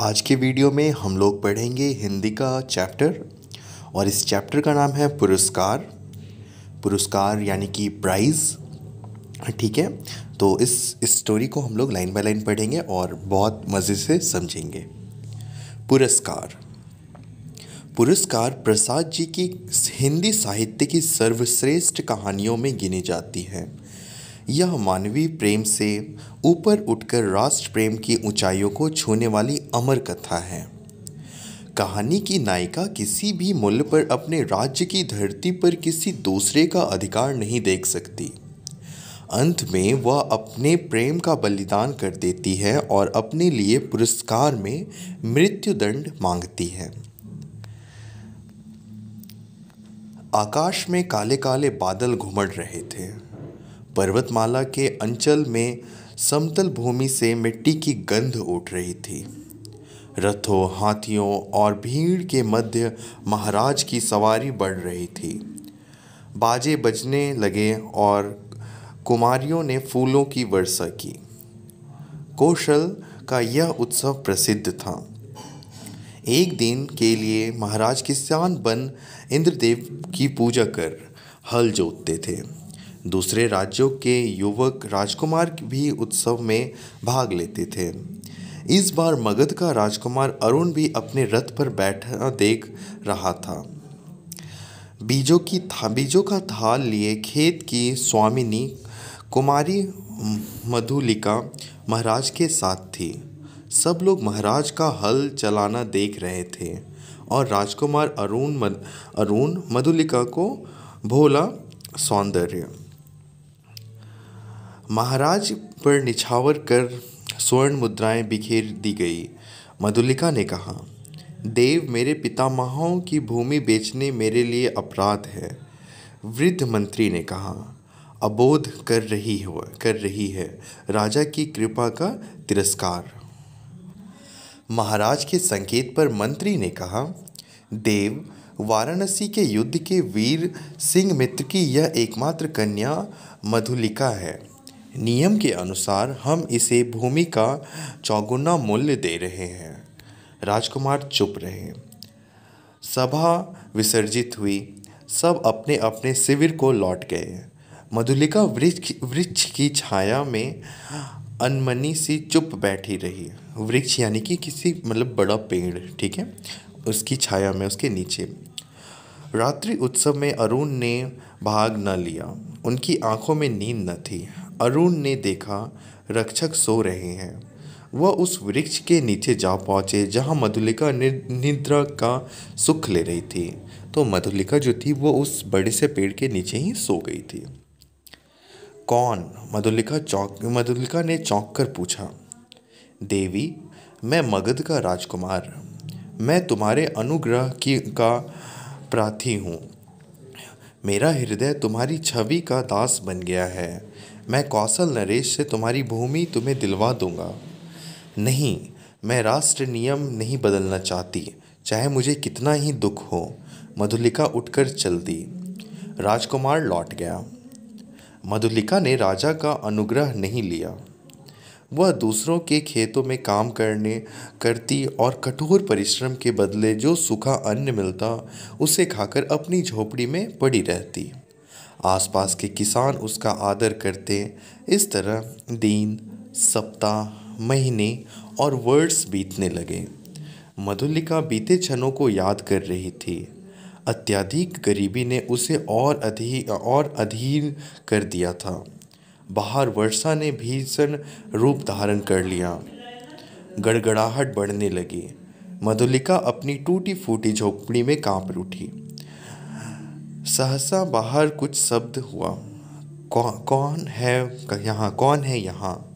आज के वीडियो में हम लोग पढ़ेंगे हिंदी का चैप्टर, और इस चैप्टर का नाम है पुरस्कार। पुरस्कार यानी कि प्राइज़, ठीक है? तो इस स्टोरी को हम लोग लाइन बाय लाइन पढ़ेंगे और बहुत मज़े से समझेंगे। पुरस्कार। पुरस्कार प्रसाद जी की हिंदी साहित्य की सर्वश्रेष्ठ कहानियों में गिनी जाती है। यह मानवीय प्रेम से ऊपर उठकर राष्ट्र प्रेम की ऊंचाइयों को छूने वाली अमर कथा है। कहानी की नायिका किसी भी मूल्य पर अपने राज्य की धरती पर किसी दूसरे का अधिकार नहीं देख सकती। अंत में वह अपने प्रेम का बलिदान कर देती है और अपने लिए पुरस्कार में मृत्युदंड मांगती है। आकाश में काले काले बादल घुमड़ रहे थे। पर्वतमाला के अंचल में समतल भूमि से मिट्टी की गंध उठ रही थी। रथों, हाथियों और भीड़ के मध्य महाराज की सवारी बढ़ रही थी। बाजे बजने लगे और कुमारियों ने फूलों की वर्षा की। कौशल का यह उत्सव प्रसिद्ध था। एक दिन के लिए महाराज किसान बन इंद्रदेव की पूजा कर हल जोतते थे। दूसरे राज्यों के युवक राजकुमार भी उत्सव में भाग लेते थे। इस बार मगध का राजकुमार अरुण भी अपने रथ पर बैठा देख रहा था। बीजों की था, बीजों का थाल लिए खेत की स्वामिनी कुमारी मधुलिका महाराज के साथ थी। सब लोग महाराज का हल चलाना देख रहे थे और राजकुमार अरुण मद, अरुण मधुलिका को भोला सौंदर्य महाराज पर निछावर कर स्वर्ण मुद्राएँ बिखेर दी गई। मधुलिका ने कहा, देव, मेरे पितामहों की भूमि बेचने मेरे लिए अपराध है। वृद्ध मंत्री ने कहा, अबोध कर रही हो, कर रही है। राजा की कृपा का तिरस्कार। महाराज के संकेत पर मंत्री ने कहा, देव, वाराणसी के युद्ध के वीर सिंह मित्र की यह एकमात्र कन्या मधुलिका है। नियम के अनुसार हम इसे भूमि का चौगुना मूल्य दे रहे हैं। राजकुमार चुप रहे। सभा विसर्जित हुई। सब अपने अपने शिविर को लौट गए। मधुलिका वृक्ष वृक्ष की छाया में अनमनी सी चुप बैठी रही। वृक्ष यानी कि किसी मतलब बड़ा पेड़, ठीक है? उसकी छाया में, उसके नीचे। रात्रि उत्सव में अरुण ने भाग न लिया। उनकी आँखों में नींद न थी। अरुण ने देखा, रक्षक सो रहे हैं। वह उस वृक्ष के नीचे जा पहुँचे, जहाँ मधुलिका निद्रा का सुख ले रही थी। तो मधुलिका जो थी, वो उस बड़े से पेड़ के नीचे ही सो गई थी। कौन? मधुलिका चौक, मधुलिका ने चौंक कर पूछा। देवी, मैं मगध का राजकुमार। मैं तुम्हारे अनुग्रह की, का प्रार्थी हूँ। मेरा हृदय तुम्हारी छवि का दास बन गया है। मैं कौशल नरेश से तुम्हारी भूमि तुम्हें दिलवा दूँगा। नहीं, मैं राष्ट्र नियम नहीं बदलना चाहती। चाहे मुझे कितना ही दुख हो, मधुलिका उठकर चल दी राजकुमार लौट गया। मधुलिका ने राजा का अनुग्रह नहीं लिया। वह दूसरों के खेतों में काम करने, करती और कठोर परिश्रम के बदले जो सूखा अन्न मिलता, उसे खाकर अपनी झोपड़ी में पड़ी रहती। आसपास के किसान उसका आदर करते। इस तरह दिन, सप्ताह, महीने और वर्ष बीतने लगे। मधुलिका बीते क्षणों को याद कर रही थी। अत्यधिक गरीबी ने उसे और अधीर और अधीर कर दिया था। बाहर वर्षा ने भीषण रूप धारण कर लिया। गड़गड़ाहट बढ़ने लगी। मधुलिका अपनी टूटी फूटी झोपड़ी में काँप उठी। सहसा बाहर कुछ शब्द हुआ। कौन कौन है यहाँ, कौन है यहाँ?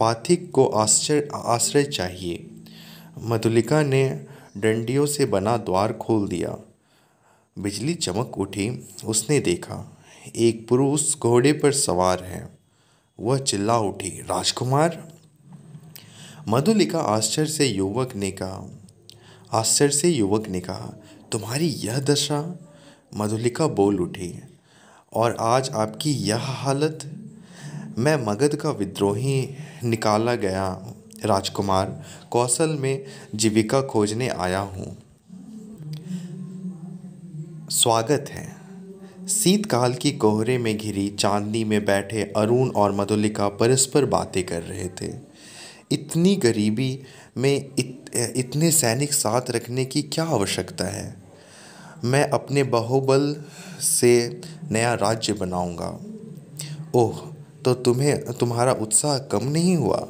पाथिक को आश्चर्य आश्रय चाहिए। मधुलिका ने डंडियों से बना द्वार खोल दिया। बिजली चमक उठी। उसने देखा, एक पुरुष घोड़े पर सवार है। वह चिल्ला उठी, राजकुमार! मधुलिका आश्चर्य से युवक ने कहा, आश्चर्य से युवक ने कहा, तुम्हारी यह दशा? मधुलिका बोल उठी, और आज आपकी यह हालत? मैं मगध का विद्रोही निकाला गया, राजकुमार। कौशल में जीविका खोजने आया हूँ। स्वागत है। शीतकाल की कोहरे में घिरी चांदनी में बैठे अरुण और मधुलिका परस्पर बातें कर रहे थे। इतनी गरीबी में इत, इतने सैनिक साथ रखने की क्या आवश्यकता है? मैं अपने बाहुबल से नया राज्य बनाऊँगा। ओह तो तुम्हें तुम्हारा उत्साह कम नहीं हुआ?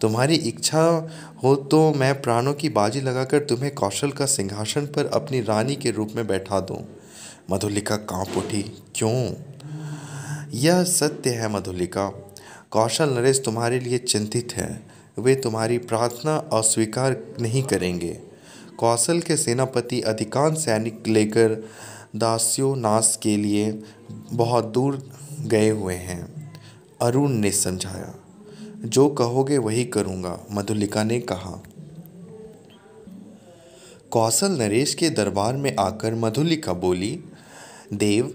तुम्हारी इच्छा हो तो मैं प्राणों की बाजी लगाकर तुम्हें कौशल का सिंहासन पर अपनी रानी के रूप में बैठा दूँ। मधुलिका काँप उठी, क्यों? यह सत्य है मधुलिका। कौशल नरेश तुम्हारे लिए चिंतित है। वे तुम्हारी प्रार्थना अस्वीकार नहीं करेंगे। कौशल के सेनापति अधिकांश सैनिक लेकर दास्यो नाश के लिए बहुत दूर गए हुए हैं। अरुण ने समझाया, जो कहोगे वही करूँगा, मधुलिका ने कहा। कौशल नरेश के दरबार में आकर मधुलिका बोली, देव,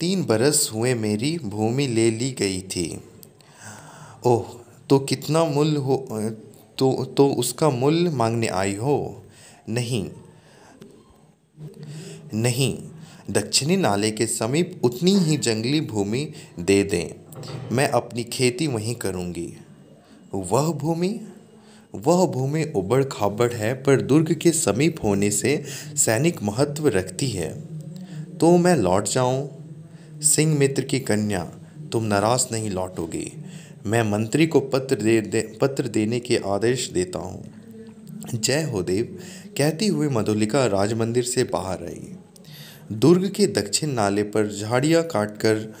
तीन बरस हुए मेरी भूमि ले ली गई थी। ओह तो कितना मूल्य हो तो तो उसका मूल्य मांगने आई हो? नहीं नहीं, दक्षिणी नाले के समीप उतनी ही जंगली भूमि दे दें। मैं अपनी खेती वहीं करूँगी। वह भूमि वह भूमि उबड़ खाबड़ है पर दुर्ग के समीप होने से सैनिक महत्व रखती है। तो मैं लौट जाऊँ? सिंह मित्र की कन्या तुम नाराज़ नहीं लौटोगे। मैं मंत्री को पत्र दे, दे पत्र देने के आदेश देता हूँ। जय हो देव कहती हुई मधुलिका राजमंदिर से बाहर आई। दुर्ग के दक्षिण नाले पर झाड़ियाँ काटकर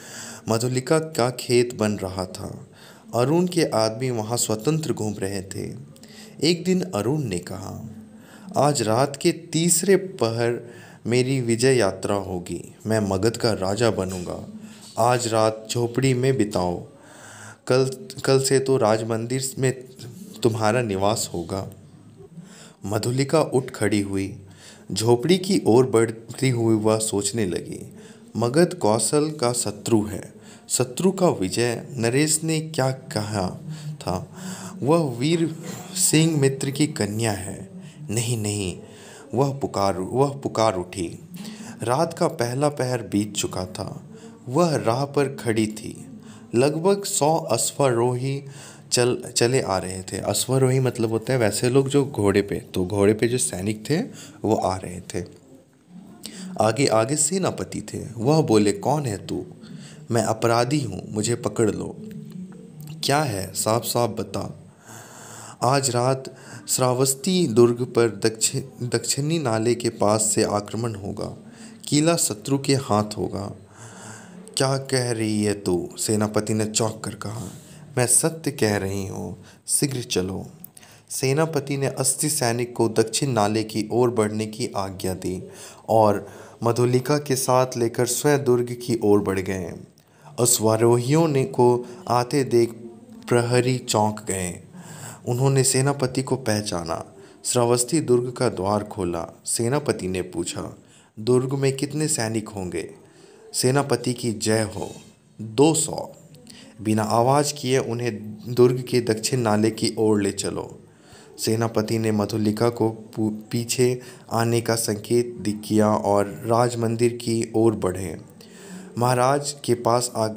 मधुलिका का खेत बन रहा था। अरुण के आदमी वहाँ स्वतंत्र घूम रहे थे। एक दिन अरुण ने कहा, आज रात के तीसरे पहर मेरी विजय यात्रा होगी। मैं मगध का राजा बनूँगा। आज रात झोपड़ी में बिताओ। कल कल से तो राज मंदिर में तुम्हारा निवास होगा मधुलिका उठ खड़ी हुई। झोपड़ी की ओर बढ़ती हुई वह सोचने लगी, मगध कौशल का शत्रु है। शत्रु का विजय नरेश ने क्या कहा था? वह वीर सिंह मित्र की कन्या है। नहीं नहीं, वह पुकार वह पुकार उठी। रात का पहला पहर बीत चुका था। वह राह पर खड़ी थी। लगभग सौ अश्वारोही चल, चले आ रहे थे। अश्वारोही मतलब होता है वैसे लोग जो घोड़े पे तो घोड़े पे जो सैनिक थे, वो आ रहे थे। आगे आगे सेनापति थे। वह बोले, कौन है तू? मैं अपराधी हूँ, मुझे पकड़ लो। क्या है? साफ़ साफ़ बता। आज रात श्रावस्ती दुर्ग पर दक्षिण, दक्षिणी नाले के पास से आक्रमण होगा। किला शत्रु के हाथ होगा। क्या कह रही है तू? सेनापति ने चौंक कर कहा। मैं सत्य कह रही हूँ। शीघ्र चलो। सेनापति ने अस्सी सैनिक को दक्षिण नाले की ओर बढ़ने की आज्ञा दी और मधुलिका के साथ लेकर स्वयं दुर्ग की ओर बढ़ गए। अश्वारोहियों ने को आते देख प्रहरी चौंक गए। उन्होंने सेनापति को पहचाना। श्रावस्ती दुर्ग का द्वार खोला। सेनापति ने पूछा, दुर्ग में कितने सैनिक होंगे? सेनापति की जय हो, दो सौ। बिना आवाज़ किए उन्हें दुर्ग के दक्षिण नाले की ओर ले चलो। सेनापति ने मधुलिका को पीछे आने का संकेत किया और राज मंदिर की ओर बढ़े। महाराज के पास आ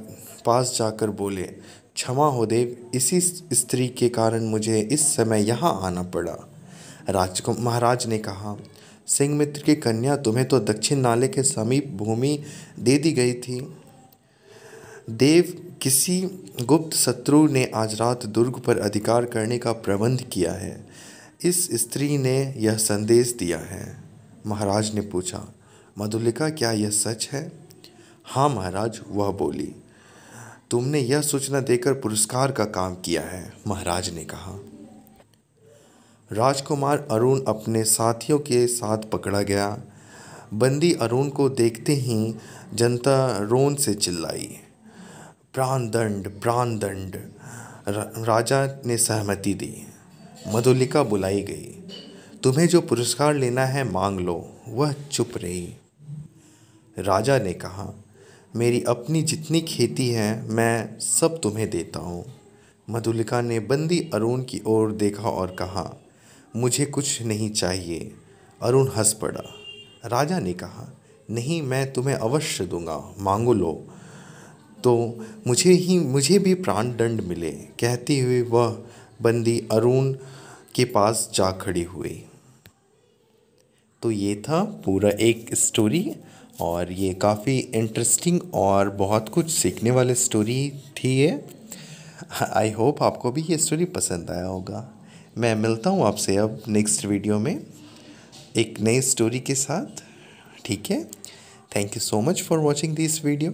पास जाकर बोले क्षमा हो देव, इसी स्त्री के कारण मुझे इस समय यहाँ आना पड़ा। राजकुम, महाराज ने कहा सिंह मित्र की कन्या तुम्हें तो दक्षिण नाले के समीप भूमि दे दी गई थी। देव, किसी गुप्त शत्रु ने आज रात दुर्ग पर अधिकार करने का प्रबंध किया है। इस स्त्री ने यह संदेश दिया है। महाराज ने पूछा, मधुलिका, क्या यह सच है? हाँ महाराज, वह बोली तुमने यह सूचना देकर पुरस्कार का काम किया है, महाराज ने कहा। राजकुमार अरुण अपने साथियों के साथ पकड़ा गया। बंदी अरुण को देखते ही जनता रोन से चिल्लाई। प्राण दंड प्राण दंड राजा ने सहमति दी। मधुलिका बुलाई गई। तुम्हें जो पुरस्कार लेना है, मांग लो, वह चुप रही। राजा ने कहा मेरी अपनी जितनी खेती है, मैं सब तुम्हें देता हूँ। मधुलिका ने बंदी अरुण की ओर देखा और कहा, मुझे कुछ नहीं चाहिए। अरुण हंस पड़ा। राजा ने कहा, नहीं, मैं तुम्हें अवश्य दूँगा। मांगो लो। तो मुझे ही, मुझे भी प्राण दंड मिले। कहती हुई वह बंदी अरुण के पास जा खड़ी हुई। तो ये था पूरा एक स्टोरी और ये काफ़ी इंटरेस्टिंग और बहुत कुछ सीखने वाली स्टोरी थी ये। आई होप आपको भी ये स्टोरी पसंद आया होगा। मैं मिलता हूँ आपसे अब नेक्स्ट वीडियो में एक नई स्टोरी के साथ। ठीक है? Thank you so much for watching this video